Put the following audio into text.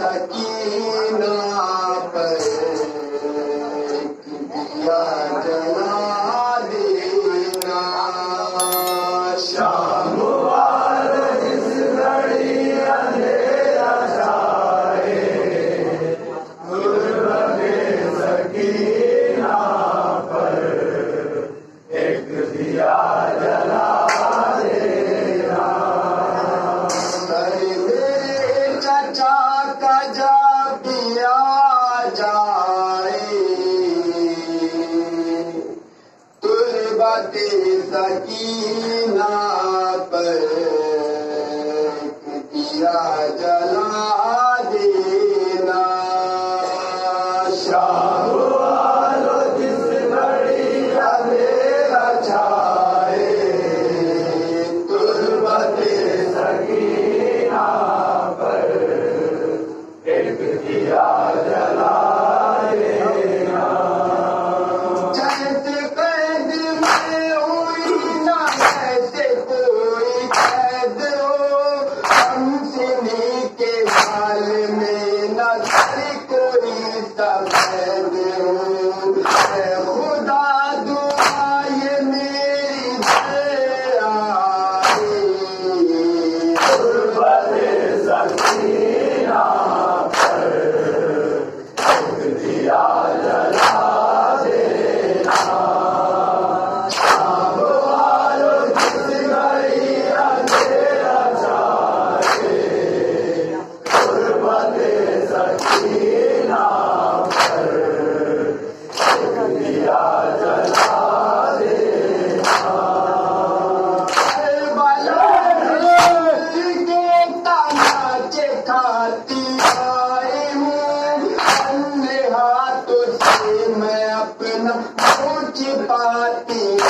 सकी ना पर सी नापी जला I'll the in the party.